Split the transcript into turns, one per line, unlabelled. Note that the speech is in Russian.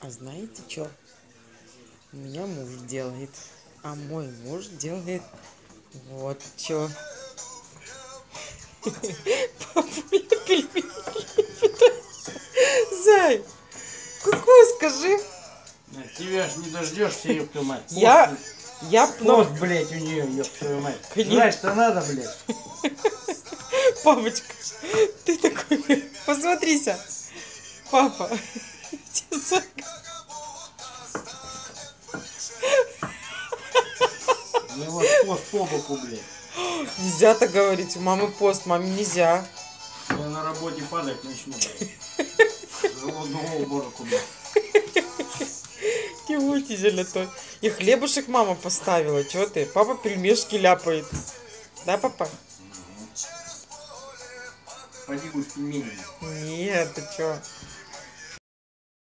А знаете что? У меня муж делает, а мой муж делает вот что. Папуля. Зай, какую скажи?
Тебя ж не дождешься, ёб твою мать.
Я, я,
Пост, блядь, у нее, ёб твою мать. Жрать-то надо, блядь.
папочка, ты такой, посмотрися. Папа,
Ну вот пост по боку, блядь.
нельзя так говорить, у мамы пост, маме нельзя.
Я на работе падать начну, блядь. Голодного уборку, блядь.
Утизель той. И хлебушек мама поставила, чё ты? Папа пельмешки ляпает. Да, папа?
Пойди будешь пельмени.
Нет, ты чё?